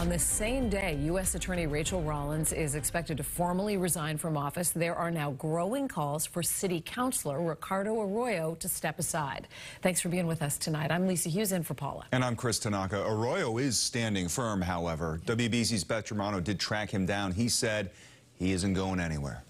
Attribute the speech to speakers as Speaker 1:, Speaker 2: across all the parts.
Speaker 1: On the same day, U.S. Attorney Rachael Rollins is expected to formally resign from office. There are now growing calls for City Councilor Ricardo Arroyo to step aside. Thanks for being with us tonight. I'm Lisa Hughes in for Paula.
Speaker 2: And I'm Chris Tanaka. Arroyo is standing firm, however. WBZ's Beth Germano did track him down. He said he isn't going anywhere.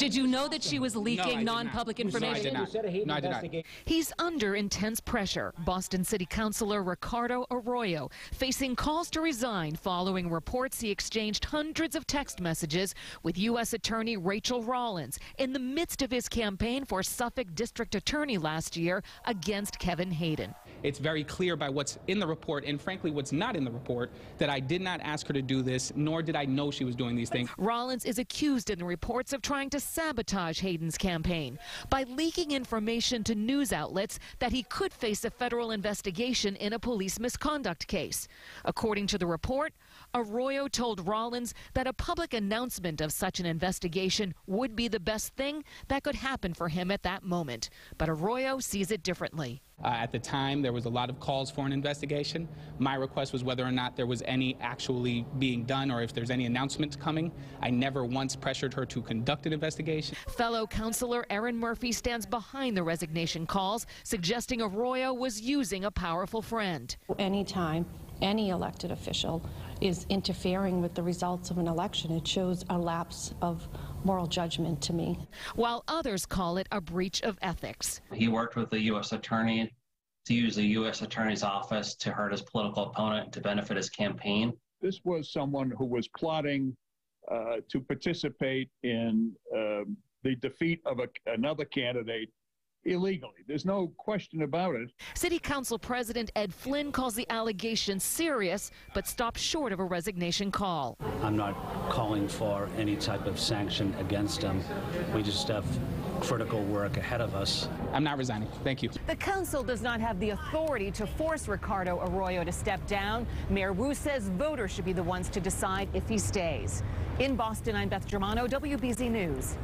Speaker 3: Did you know that she was leaking
Speaker 4: No,
Speaker 3: non-public
Speaker 4: No, I did
Speaker 3: information?
Speaker 4: not. No, I did not.
Speaker 3: He's under intense pressure. Boston City Councilor Ricardo Arroyo facing calls to resign following reports he exchanged hundreds of text messages with U.S. Attorney Rachael Rollins in the midst of his campaign for Suffolk District Attorney last year against Kevin Hayden.
Speaker 4: It's very clear by what's in the report and frankly what's not in the report that I did not ask her to do this, nor did I know she was doing these things.
Speaker 3: Rollins is accused in the reports of trying to sabotage Hayden's campaign by leaking information to news outlets that he could face a federal investigation in a police misconduct case. According to the report, Arroyo told Rollins that a public announcement of such an investigation would be the best thing that could happen for him at that moment. But Arroyo sees it differently.
Speaker 4: Uh, at the time, there was a lot of calls for an investigation. My request was whether or not there was any actually being done or if there's any announcements coming. I never once pressured her to conduct an investigation.
Speaker 3: Fellow councilor Erin Murphy stands behind the resignation calls, suggesting Arroyo was using a powerful friend.
Speaker 5: Anytime any elected official is interfering with the results of an election, it shows a lapse of moral judgment to me.
Speaker 3: while others call it a breach of ethics.
Speaker 6: He worked with the U.S. Attorney to use the U.S. Attorney's office to hurt his political opponent to benefit his campaign.
Speaker 7: this was someone who was plotting uh, to participate in um, the defeat of a, another candidate illegally. There's no question about it.
Speaker 3: City Council President Ed Flynn calls the allegation serious, but stops short of a resignation call.
Speaker 8: I'm not calling for any type of sanction against him. We just have critical work ahead of us.
Speaker 4: I'm not resigning. Thank you.
Speaker 9: The council does not have the authority to force Ricardo Arroyo to step down. Mayor Wu says voters should be the ones to decide if he stays. In Boston, I'm Beth Germano, WBZ News.